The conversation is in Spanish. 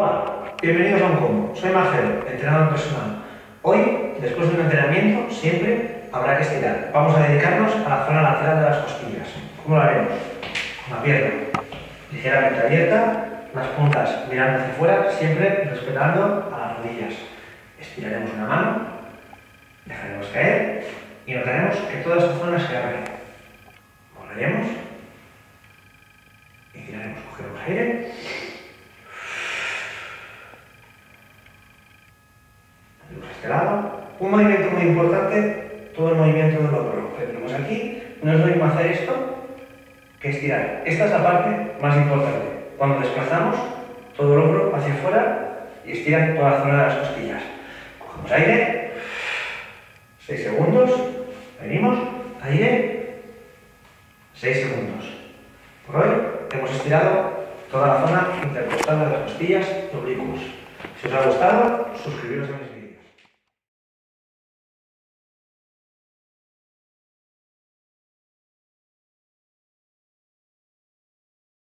Hola, bienvenidos a un combo. Soy Marcelo, entrenador personal. Hoy, después de un entrenamiento, siempre habrá que estirar. Vamos a dedicarnos a la zona lateral de las costillas. ¿Cómo lo haremos? Con la pierna ligeramente abierta, las puntas mirando hacia afuera, siempre respetando a las rodillas. Estiraremos una mano, dejaremos caer y notaremos que toda esta zona se abre. Volveremos y tiraremos, cogeremos aire Un movimiento muy importante, todo el movimiento del hombro. Que tenemos aquí, no es lo mismo hacer esto que estirar. Esta es la parte más importante. Cuando desplazamos todo el hombro hacia afuera y estiran toda la zona de las costillas. Cogemos aire, 6 segundos, venimos, aire, 6 segundos. Por hoy hemos estirado toda la zona intercostal de las costillas y oblicuos. Si os ha gustado, suscribiros a mi.